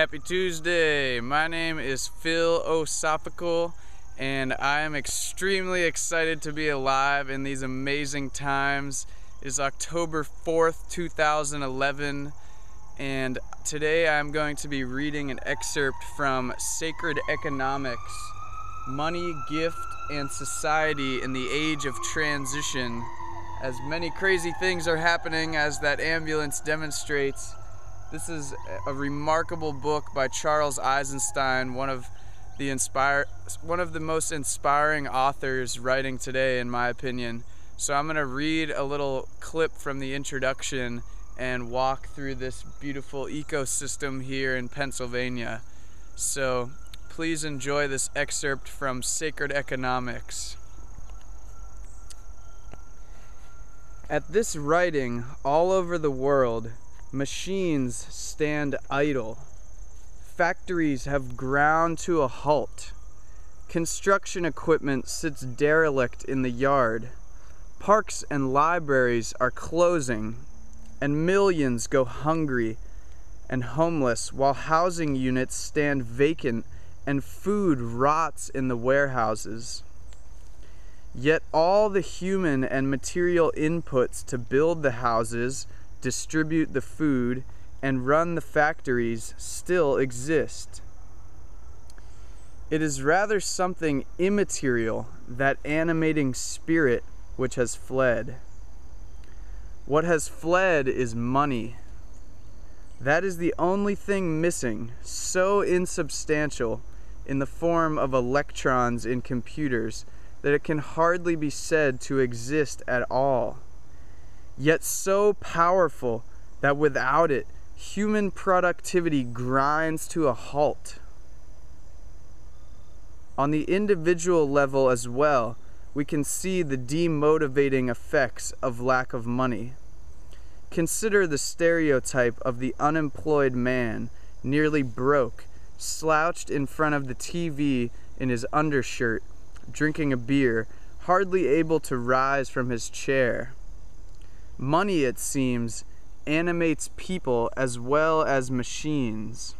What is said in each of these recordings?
Happy Tuesday! My name is Phil Osophical, and I am extremely excited to be alive in these amazing times. It is October 4th, 2011, and today I'm going to be reading an excerpt from Sacred Economics Money, Gift, and Society in the Age of Transition. As many crazy things are happening, as that ambulance demonstrates. This is a remarkable book by Charles Eisenstein, one of the inspire one of the most inspiring authors writing today in my opinion. So I'm going to read a little clip from the introduction and walk through this beautiful ecosystem here in Pennsylvania. So please enjoy this excerpt from Sacred Economics. At this writing, all over the world, machines stand idle. Factories have ground to a halt. Construction equipment sits derelict in the yard. Parks and libraries are closing, and millions go hungry and homeless while housing units stand vacant and food rots in the warehouses. Yet all the human and material inputs to build the houses, distribute the food, and run the factories still exist. It is rather something immaterial, that animating spirit which has fled. What has fled is money. That is the only thing missing, so insubstantial in the form of electrons in computers that it can hardly be said to exist at all. Yet so powerful that without it, human productivity grinds to a halt. On the individual level as well, we can see the demotivating effects of lack of money. Consider the stereotype of the unemployed man, nearly broke, slouched in front of the TV in his undershirt, drinking a beer, hardly able to rise from his chair. Money, it seems, animates people as well as machines.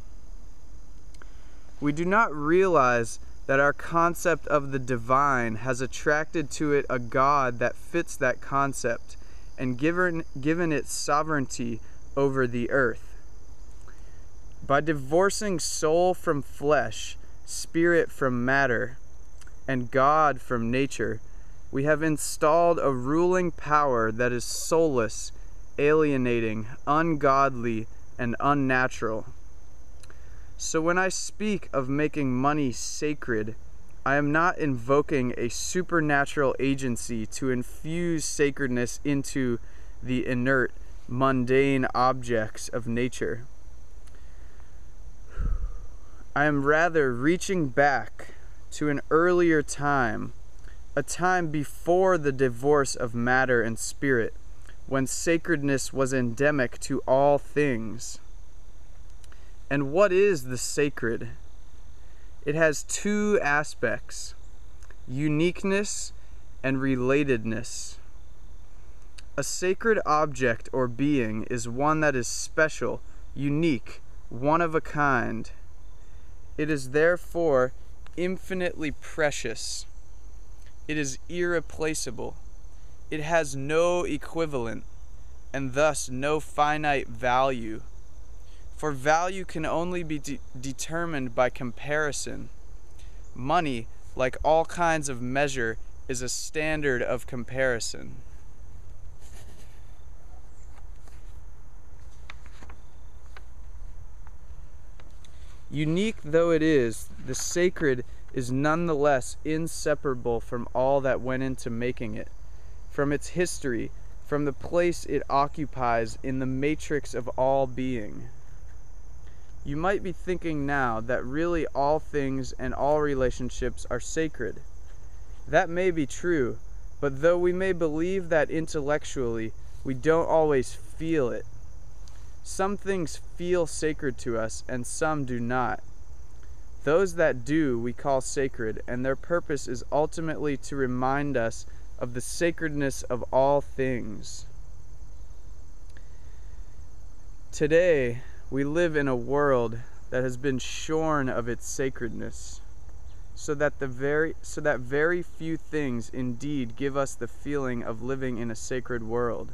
We do not realize that our concept of the divine has attracted to it a God that fits that concept and given, given it sovereignty over the earth. By divorcing soul from flesh, spirit from matter, and God from nature, we have installed a ruling power that is soulless, alienating, ungodly, and unnatural. So when I speak of making money sacred, I am not invoking a supernatural agency to infuse sacredness into the inert, mundane objects of nature. I am rather reaching back to an earlier time, a time before the divorce of matter and spirit, when sacredness was endemic to all things. And what is the sacred? It has two aspects uniqueness and relatedness. A sacred object or being is one that is special, unique, one of a kind. It is therefore infinitely precious. It is irreplaceable. It has no equivalent, and thus no finite value for value can only be de determined by comparison. Money, like all kinds of measure, is a standard of comparison. Unique though it is, the sacred is nonetheless inseparable from all that went into making it, from its history, from the place it occupies in the matrix of all being. You might be thinking now that really all things and all relationships are sacred. That may be true, but though we may believe that intellectually, we don't always feel it. Some things feel sacred to us and some do not. Those that do we call sacred, and their purpose is ultimately to remind us of the sacredness of all things. Today, we live in a world that has been shorn of its sacredness so that the very so that very few things indeed give us the feeling of living in a sacred world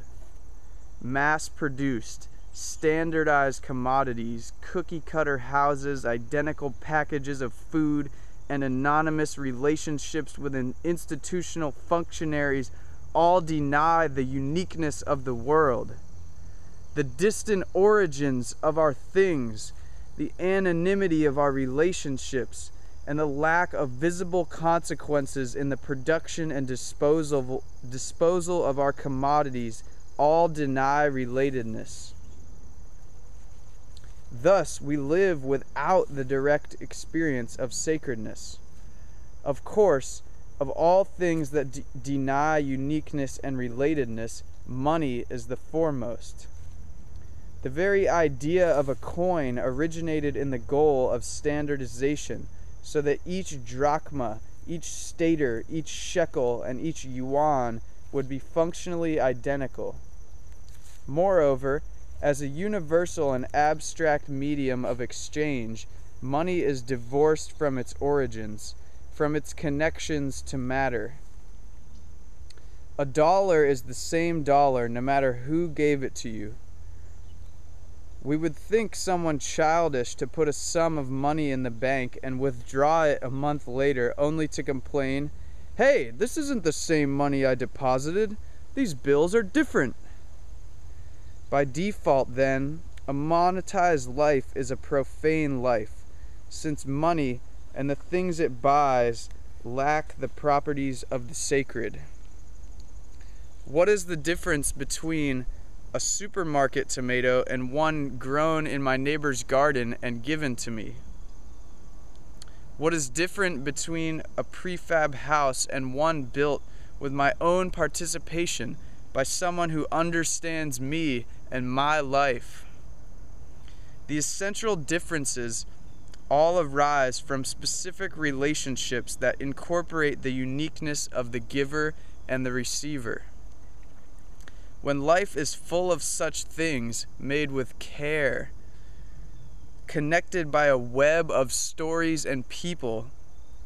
mass produced standardized commodities cookie cutter houses identical packages of food and anonymous relationships within institutional functionaries all deny the uniqueness of the world the distant origins of our things the anonymity of our relationships and the lack of visible consequences in the production and disposal, disposal of our commodities all deny relatedness. Thus, we live without the direct experience of sacredness. Of course, of all things that de- deny uniqueness and relatedness, money is the foremost. The very idea of a coin originated in the goal of standardization so that each drachma, each stater, each shekel, and each yuan would be functionally identical. Moreover, as a universal and abstract medium of exchange, money is divorced from its origins, from its connections to matter. A dollar is the same dollar no matter who gave it to you. We would think someone childish to put a sum of money in the bank and withdraw it a month later only to complain, Hey, this isn't the same money I deposited. These bills are different. By default, then, a monetized life is a profane life, since money and the things it buys lack the properties of the sacred. What is the difference between a supermarket tomato and one grown in my neighbor's garden and given to me? What is different between a prefab house and one built with my own participation by someone who understands me and my life? The essential differences all arise from specific relationships that incorporate the uniqueness of the giver and the receiver. When life is full of such things made with care, connected by a web of stories and people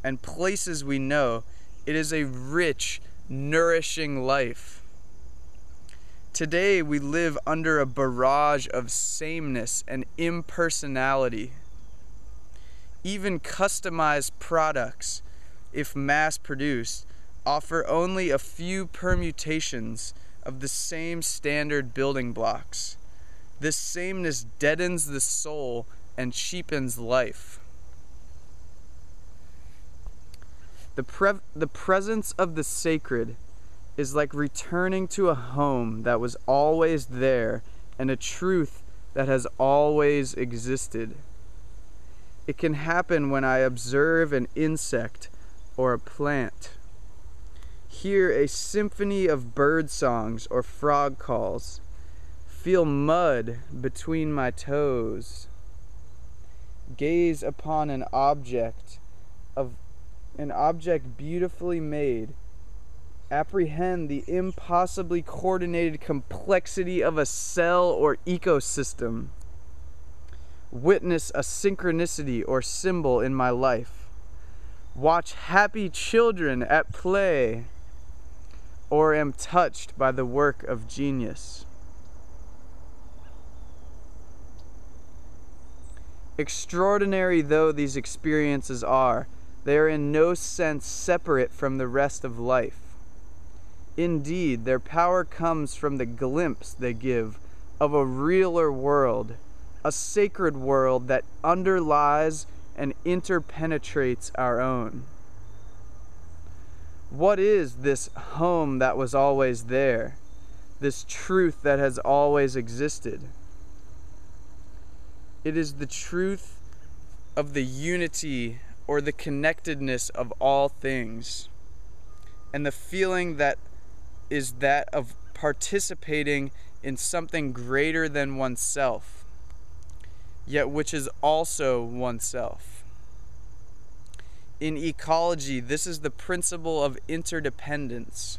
and places we know, it is a rich, nourishing life. Today we live under a barrage of sameness and impersonality. Even customized products, if mass produced, offer only a few permutations of the same standard building blocks. This sameness deadens the soul and cheapens life. The, pre- the presence of the sacred is like returning to a home that was always there and a truth that has always existed. It can happen when I observe an insect or a plant hear a symphony of bird songs or frog calls, feel mud between my toes, gaze upon an object of an object beautifully made, apprehend the impossibly coordinated complexity of a cell or ecosystem, witness a synchronicity or symbol in my life, watch happy children at play or am touched by the work of genius. Extraordinary though these experiences are, they are in no sense separate from the rest of life. Indeed, their power comes from the glimpse they give of a realer world, a sacred world that underlies and interpenetrates our own. What is this home that was always there? This truth that has always existed? It is the truth of the unity or the connectedness of all things, and the feeling that is that of participating in something greater than oneself, yet which is also oneself in ecology, this is the principle of interdependence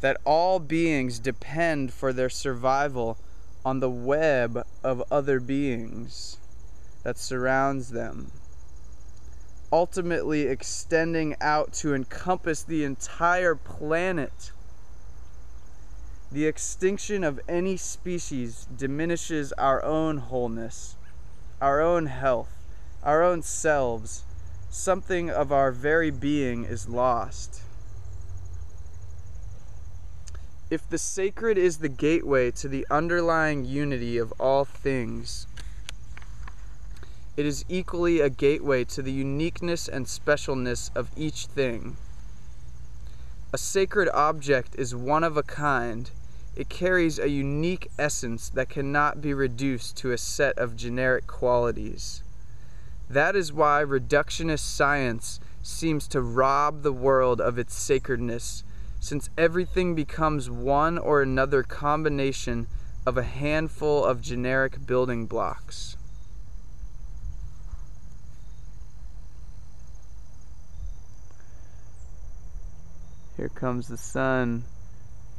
that all beings depend for their survival on the web of other beings. that surrounds them, ultimately extending out to encompass the entire planet. The extinction of any species diminishes our own wholeness, our own health, our own selves. Something of our very being is lost. If the sacred is the gateway to the underlying unity of all things, it is equally a gateway to the uniqueness and specialness of each thing. A sacred object is one of a kind. It carries a unique essence that cannot be reduced to a set of generic qualities. That is why reductionist science seems to rob the world of its sacredness since everything becomes one or another combination of a handful of generic building blocks. Here comes the sun.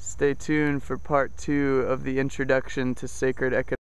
Stay tuned for part two of the introduction to sacred economics.